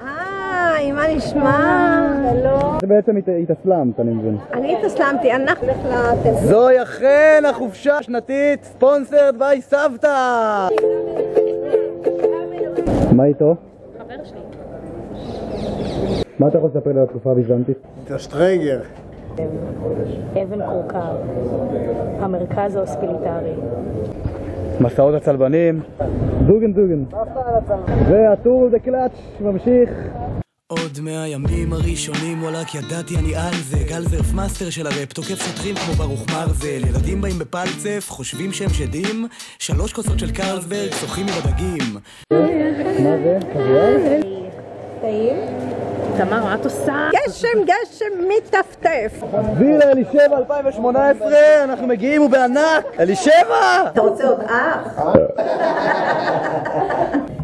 היי, מה נשמע? שלום. זה בעצם הת- התאסלמת, אני מבין. אני התאסלמתי, אנחנו לטלפון. זוהי אכן החופשה השנתית, sponsored by סבתא! מה איתו? חבר שלי. מה אתה יכול לספר לי על התקופה הביזנטית? Strenger. אבן כורכר. המרכז ההוספיטלרי. מסעות הצלבנים. דוגן דוגן. והטור דה קלאץ' ממשיך. עוד מאה ימים הראשונים וואלאק ידעתי אני על זה גלזרף מאסטר של הראפ תוקף שוטרים כמו ברוך מרזל ילדים באים בפלצף חושבים שהם שדים שלוש כוסות של קרלסברג שוחים עם הדגים מה זה? טעים? תמר, מה את עושה? גשם, גשם מטפטף. וילה אלישבע 2018, אנחנו מגיעים ובענק! אלישבע! אתה רוצה עוד אח?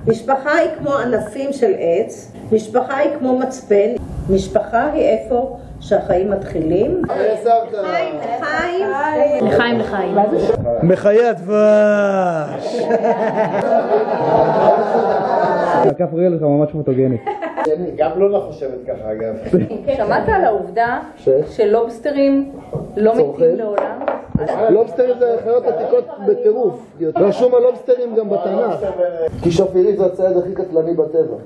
משפחה היא כמו ענפים של עץ, משפחה היא כמו מצפן, משפחה היא איפה שהחיים מתחילים. חיים, חיים. לחיים לחיים. מחיי הדבש! הכף רגל שלך ממש פוטוגנית. גם לונה חושבת ככה אגב. שמעת על העובדה שלובסטרים לא מתים לעולם? לובסטרים זה חיות עתיקות בטירוף. רשום על לובסטרים גם בתנ"ך. כי שפירית זה הצייד הכי קטלני בטבע.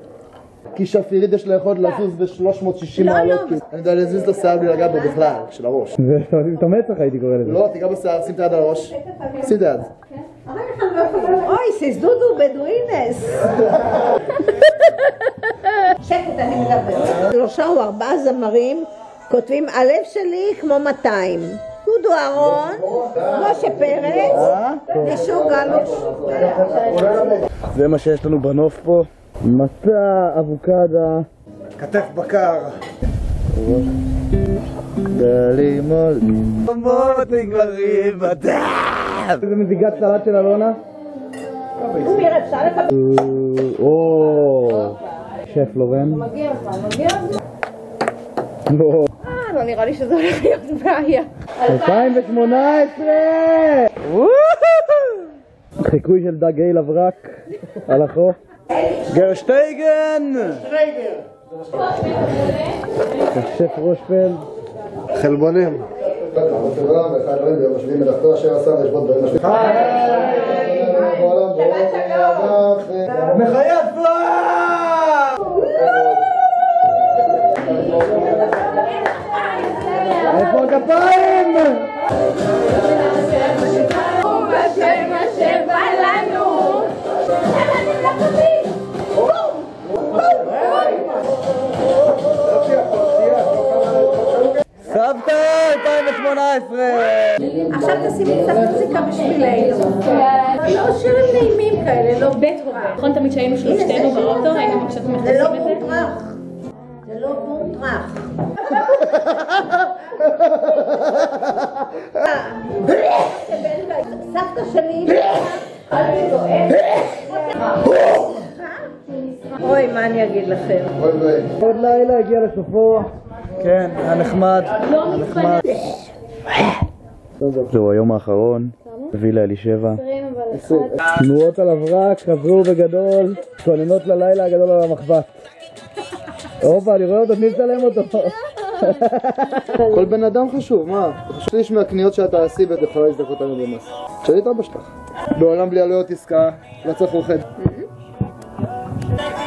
כי שפירית יש לה יכולת לזוז ב-360 מעלות. אני יודע להזיז את השיער בלי לגעת בו בכלל, של הראש. זה את המצח הייתי קורא לזה. לא, תיגע בשיער, שים את היד על הראש. שים את היד. אוי, דודו בדואינס. שלושה או ארבעה זמרים כותבים הלב שלי כמו 200. דודו אהרון, משה פרץ ושוק גלוש. זה מה שיש לנו בנוף פה. מצה, אבוקדה. כתף בקר. גלים עולים. חומות נגמרים בדם. איזה מזיגת סלט של אלונה? אופיר, אפשר לקבל? או, שף לורן. מגיע לך, מגיע לך. או, אה, לא נראה לי שזה הולך להיות בעיה. 2018! חיקוי של דג גייל אברק על החוף. גרשטייגן! שף רושפלד. חלבונים. מחיי איפה הכפיים? סבתא 2018! עכשיו תשימי קצת מוזיקה בשבילנו. לא שירים נעימים כאלה, לא בטהובן. נכון תמיד שהיינו שלושתנו באוטו, היינו מבקשות ממך זה לא לשים את זה? זה לא בונטראח. סבתא שלי, אוי, מה אני אגיד לכם? עוד לילה הגיע לסופו. כן, היה נחמד. היה נחמד. זהו היום האחרון, וילה אלישבע. תנועות על אברק, חזרו בגדול, כוננות ללילה הגדול על המחבת. הופה, אני רואה אותו, תני לצלם אותו. כל בן אדם חשוב, מה? שליש מהקניות שאת תעשי ואת יכולה להזדקות אותנו במס. תשאלי את אבא שלך. בעולם בלי עלויות עסקה, לא צריך עורכי דין.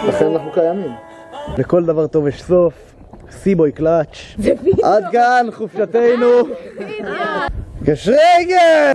לכן אנחנו קיימים. לכל דבר טוב יש סוף. סיבוי קלאץ'. עד כאן חופשתנו. גשרגן!